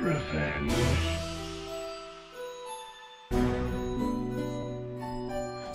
Revenge.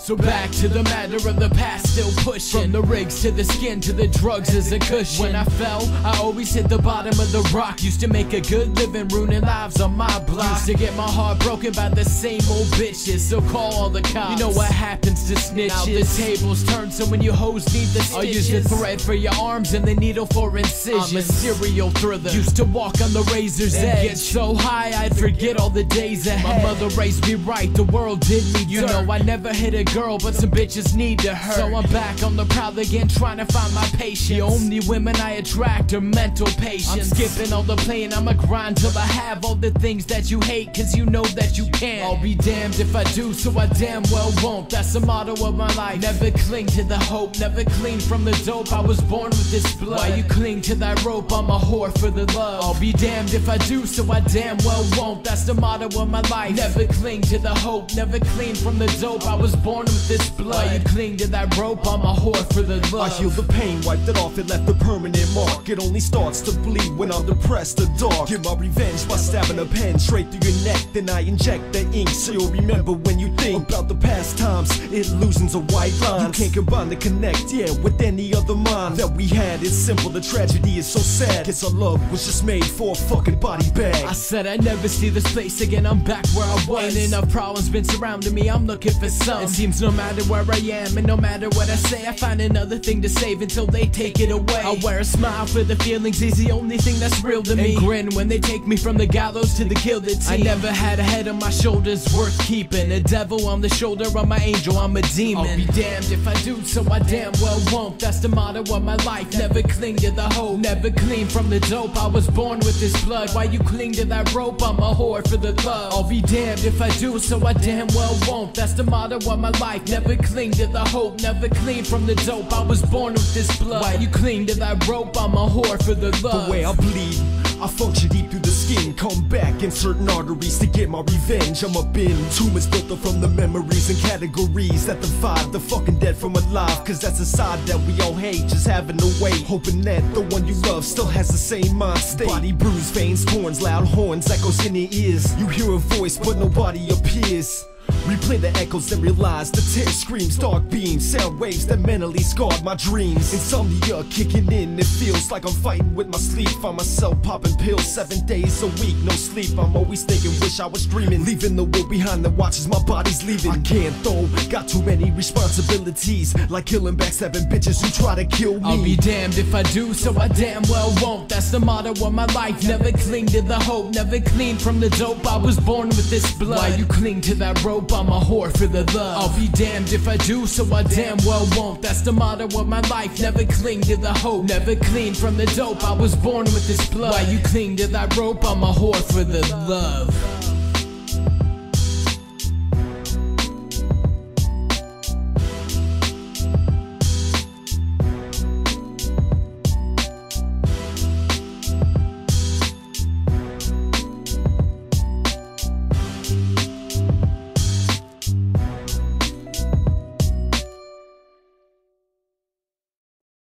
So back to the matter of the past, still pushing. From the rigs to the skin to the drugs as a cushion. When I fell, I always hit the bottom of the rock. Used to make a good living, ruining lives on my block. Used to get my heart broken by the same old bitches. So call all the cops. You know what happens to snitches. Now the tables turn, so when you hoes need the stitches. I use the thread for your arms and the needle for incisions. I'm a serial thriller. Used to walk on the razor's and edge. Get so high, I'd forget all the days ahead. My mother raised me right, the world did me You dirt. know I never hit a girl, but some bitches need to hurt. So I'm back on the prowl again, trying to find my patience. The only women I attract are mental patients. I'm skipping all the playing, I'ma grind till I have all the things that you hate, cause you know that you can. I'll be damned if I do, so I damn well won't. That's the motto of my life. Never cling to the hope, never clean from the dope. I was born with this blood. Why you cling to that rope? I'm a whore for the love. I'll be damned if I do, so I damn well won't. That's the motto of my life. Never cling to the hope, never clean from the dope. I was born with this blood. You cling to that rope? I'm a whore for the love. I the pain, wiped it off, it left a permanent mark. It only starts to bleed when I'm depressed or dark. Get my revenge by stabbing a pen straight through your neck. Then I inject the ink so you'll remember when you think about the past times. It loosens a white line. You can't combine the connect, yeah, with any other mind that we had. It's simple, the tragedy is so sad. Guess our love was just made for a fucking body bag. I said I'd never see this place again. I'm back where I was. Ain't enough problems been surrounding me. I'm looking for some. It seems no matter where I am and no matter what I say, I find another thing to save until they take it away. I wear a smile for the feelings. Is the only thing that's real to me. And grin when they take me from the gallows to the guillotine. I never had a head on my shoulders worth keeping. A devil on the shoulder of my angel. I'm a demon. I'll be damned if I do, so I damn well won't. That's the motto of my life. Never cling to the hope. Never clean from the dope. I was born with this blood. Why you cling to that rope? I'm a whore for the love. I'll be damned if I do, so I damn well won't. That's the motto of my life. Never cling to the hope. Never clean from the dope. I was born with this blood. Why you cling to that rope? I'm a whore for the love. The way I bleed, I function deep through the skin. Come back in certain arteries to get my revenge. I'm a in tumors built up from the memories and categories that divide the fucking dead from alive. Cause that's a side that we all hate, just having to wait. Hoping that the one you love still has the same mind state. Body bruised, veins, corns, loud horns, echoes in your ears. You hear a voice, but nobody appears. Replay the echoes and realize the tear screams, dark beams, sound waves that mentally scarred my dreams. Insomnia kicking in, it feels like I'm fighting with my sleep. Find myself popping pills seven days a week, no sleep. I'm always thinking, wish I was dreaming. Leaving the world behind that watches my body's leaving. I can't though, got too many responsibilities, like killing backstabbing bitches who try to kill me. I'll be damned if I do, so I damn well won't. That's the motto of my life. Never cling to the hope, never clean from the dope. I was born with this blood. Why you cling to that rope? I'm a whore for the love. I'll be damned if I do, so I damn well won't. That's the motto of my life. Never cling to the hope, never clean from the dope. I was born with this blood. Why you cling to that rope? I'm a whore for the love.